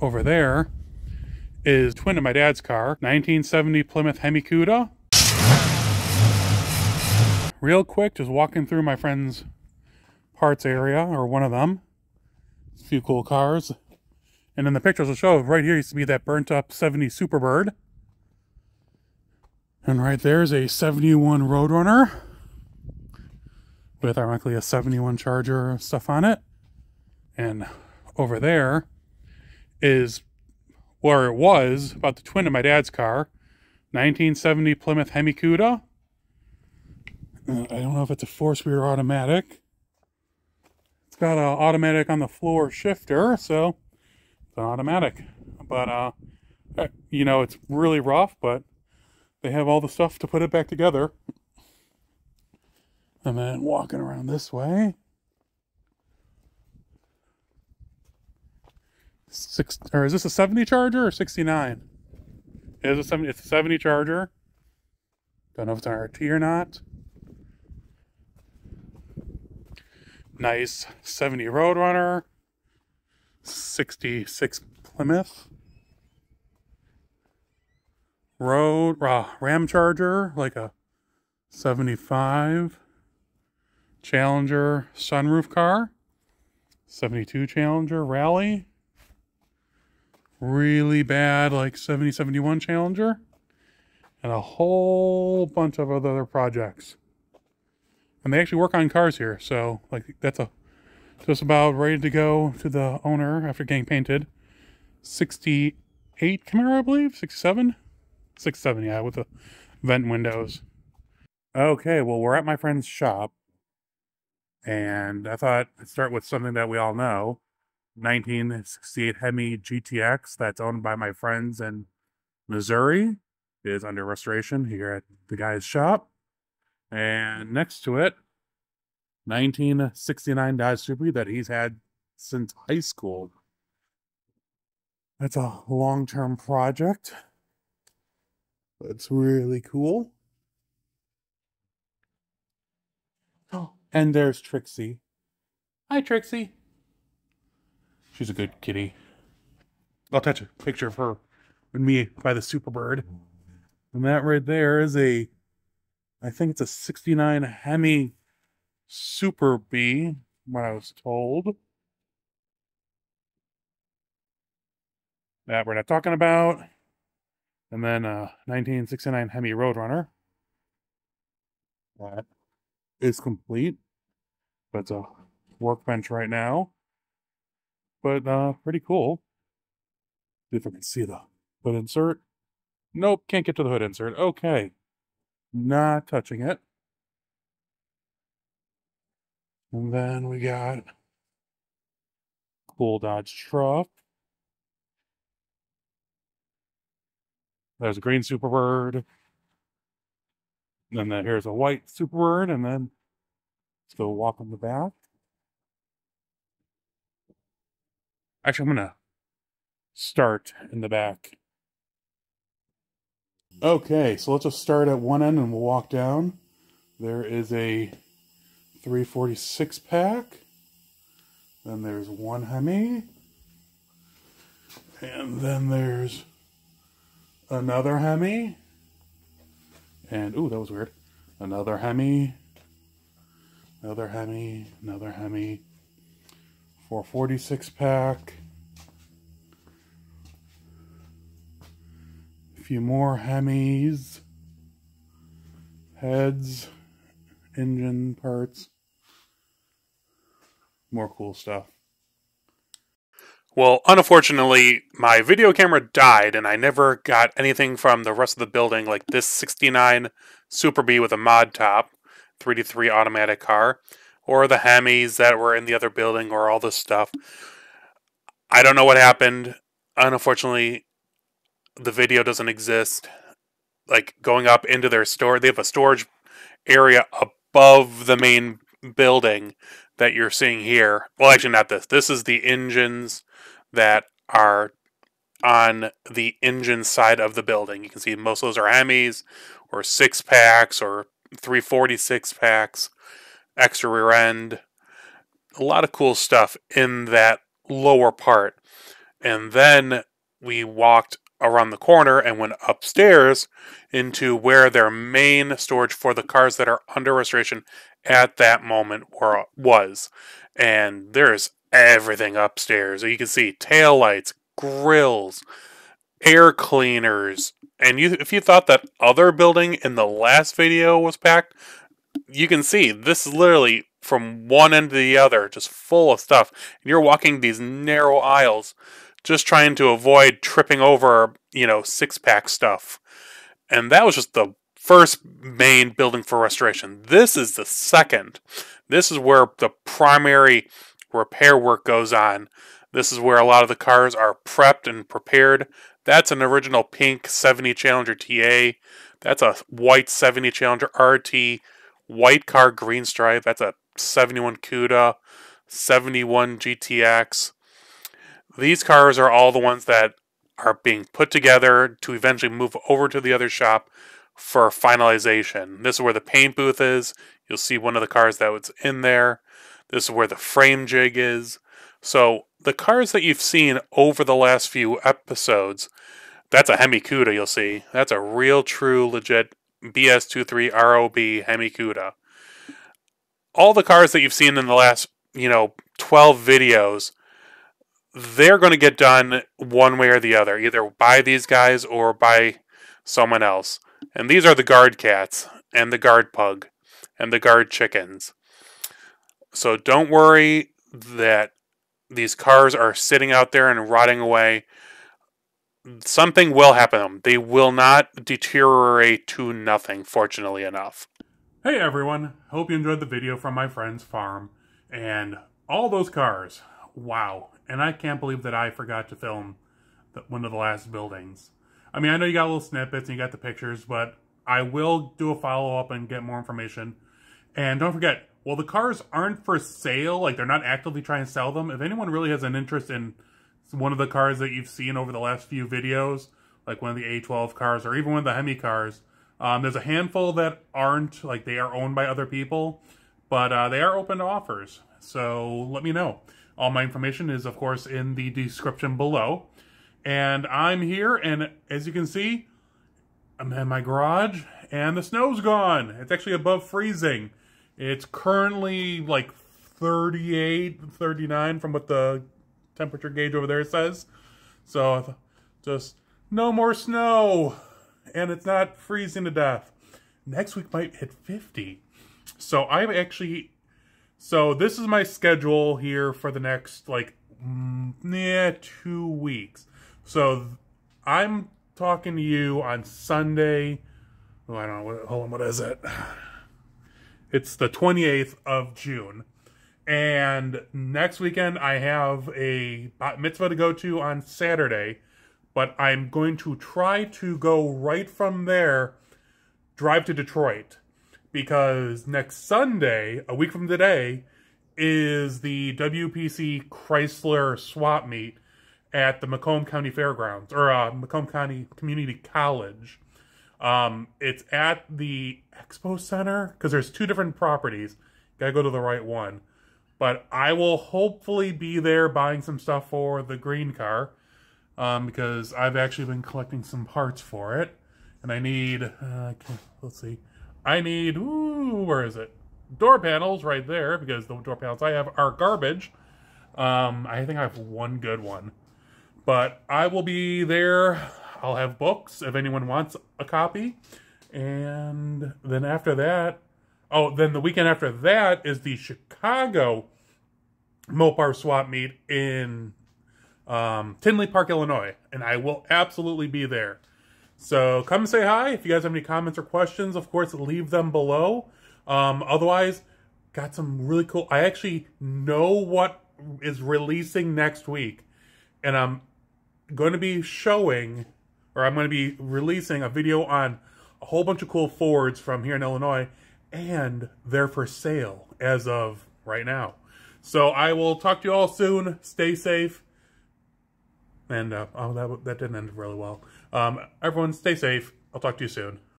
over there is twin of my dad's car, 1970 Plymouth Hemi Cuda. Real quick, just walking through my friend's parts area, or one of them. A few cool cars. And in the pictures will show, right here used to be that burnt up 70 Superbird. And right there's a 71 Roadrunner with ironically a 71 Charger stuff on it. And over there is where it was about the twin of my dad's car, 1970 Plymouth Hemi Cuda. Uh, I don't know if it's a four-speed automatic. It's got an automatic on the floor shifter, so it's an automatic. But, uh, uh, you know, it's really rough, but they have all the stuff to put it back together. And then walking around this way. Six or is this a 70 charger or 69? It is a 70 it's a 70 charger. Don't know if it's an RT or not. Nice 70 Roadrunner. 66 Plymouth. Road uh, Ram Charger, like a 75. Challenger sunroof car. 72 Challenger Rally really bad like 7071 Challenger and a whole bunch of other projects. And they actually work on cars here, so like that's a just about ready to go to the owner after getting painted. 68 Camaro, I believe, 67, 67, yeah, with the vent windows. Okay, well we're at my friend's shop, and I thought I'd start with something that we all know. 1968 Hemi GTX that's owned by my friends in Missouri is under restoration here at the guy's shop. And next to it, 1969 Dodge Super that he's had since high school. That's a long-term project. That's really cool. Oh, and there's Trixie. Hi, Trixie. She's a good kitty. I'll touch a picture of her and me by the Superbird. And that right there is a, I think it's a 69 Hemi Super Bee, what I was told. That we're not talking about. And then uh, a 1969 Hemi Roadrunner. That is complete. But it's a workbench right now but uh, pretty cool. See if I can see the hood insert. Nope, can't get to the hood insert. Okay. Not touching it. And then we got cool Dodge truck. There's a green Superbird. And then here's a white Superbird, and then let's walk in the back. Actually, I'm going to start in the back. Okay, so let's just start at one end and we'll walk down. There is a 346 pack. Then there's one Hemi. And then there's another Hemi. And, ooh, that was weird. Another Hemi. Another Hemi. Another Hemi. 446 pack. A few more Hemis. Heads. Engine parts. More cool stuff. Well, unfortunately, my video camera died and I never got anything from the rest of the building like this 69 Super Bee with a mod top, 383 automatic car or the Hemis that were in the other building or all this stuff. I don't know what happened. Unfortunately, the video doesn't exist. Like going up into their store, they have a storage area above the main building that you're seeing here. Well, actually, not this. This is the engines that are on the engine side of the building. You can see most of those are Hemis or six packs or 346 packs extra rear end, a lot of cool stuff in that lower part. And then we walked around the corner and went upstairs into where their main storage for the cars that are under restoration at that moment were, was. And there's everything upstairs. You can see tail lights, grills, air cleaners. And you, if you thought that other building in the last video was packed, you can see this is literally from one end to the other, just full of stuff. And you're walking these narrow aisles just trying to avoid tripping over, you know, six pack stuff. And that was just the first main building for restoration. This is the second. This is where the primary repair work goes on. This is where a lot of the cars are prepped and prepared. That's an original pink 70 Challenger TA. That's a white 70 Challenger RT. White car green stripe. That's a 71 CUDA. 71 GTX. These cars are all the ones that are being put together to eventually move over to the other shop for finalization. This is where the paint booth is. You'll see one of the cars that was in there. This is where the frame jig is. So the cars that you've seen over the last few episodes, that's a Hemi Cuda you'll see. That's a real true legit BS23 ROB Hemi Cuda. All the cars that you've seen in the last, you know, 12 videos they're going to get done one way or the other, either by these guys or by someone else. And these are the guard cats and the guard pug and the guard chickens. So don't worry that these cars are sitting out there and rotting away. Something will happen. They will not deteriorate to nothing, fortunately enough. Hey everyone, hope you enjoyed the video from my friend's farm. And all those cars, wow, and I can't believe that I forgot to film one of the last buildings. I mean, I know you got little snippets and you got the pictures, but I will do a follow-up and get more information. And don't forget, well, the cars aren't for sale, like they're not actively trying to sell them. If anyone really has an interest in one of the cars that you've seen over the last few videos, like one of the A12 cars or even one of the Hemi cars, um, there's a handful that aren't, like they are owned by other people, but uh, they are open to offers. So let me know. All my information is, of course, in the description below. And I'm here, and as you can see, I'm in my garage, and the snow's gone. It's actually above freezing. It's currently like 38, 39 from what the temperature gauge over there says. So just no more snow. And it's not freezing to death. Next week might hit 50. So I'm actually so this is my schedule here for the next like mm, yeah two weeks. So I'm talking to you on Sunday. Oh, I don't know. What, hold on. What is it? It's the 28th of June. And next weekend, I have a mitzvah to go to on Saturday. But I'm going to try to go right from there, drive to Detroit because next Sunday, a week from today, is the WPC Chrysler swap meet at the Macomb County Fairgrounds or uh, Macomb County Community College. Um, it's at the Expo Center because there's two different properties. Gotta go to the right one. But I will hopefully be there buying some stuff for the green car um, because I've actually been collecting some parts for it. And I need, uh, let's see, I need, ooh, where is it? Door panels right there, because the door panels I have are garbage. Um, I think I have one good one. But I will be there. I'll have books if anyone wants a copy. And then after that, oh, then the weekend after that is the Chicago Mopar swap meet in um, Tinley Park, Illinois. And I will absolutely be there. So come say hi. If you guys have any comments or questions, of course, leave them below. Um, otherwise, got some really cool. I actually know what is releasing next week, and I'm going to be showing, or I'm going to be releasing a video on a whole bunch of cool Fords from here in Illinois, and they're for sale as of right now. So I will talk to you all soon. Stay safe. And uh, oh, that that didn't end really well. Um, everyone, stay safe. I'll talk to you soon.